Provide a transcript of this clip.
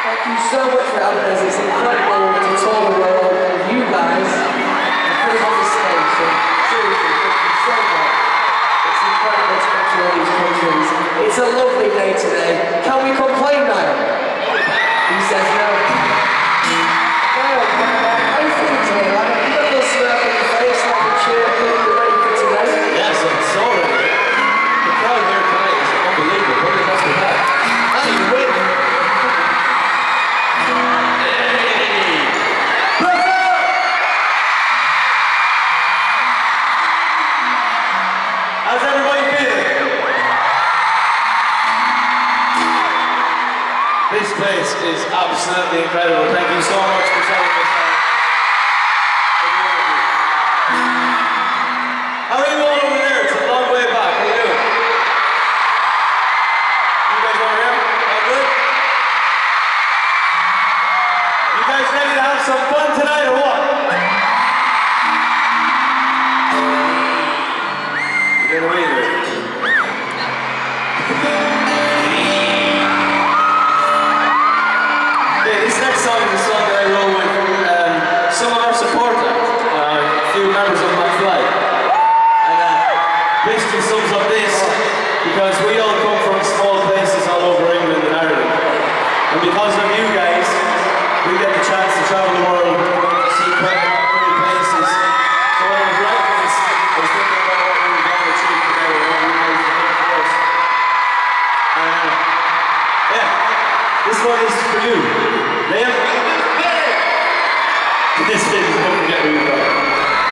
Thank you so much for having us. It's incredible to tour the world and you guys and put on the stage. So seriously, thank you so much. It's incredible to come to all these countries. It's a lovely day today. Can we complain now? This place is absolutely incredible. Thank you so much basically sums up this, because we all come from small places all over England and Ireland. And because of you guys, we get the chance to travel the world, see quite of places. So when I was writing this, I was thinking about what we were going to achieve today and what you guys are doing for us. And uh, yeah, this one is for you. Liam?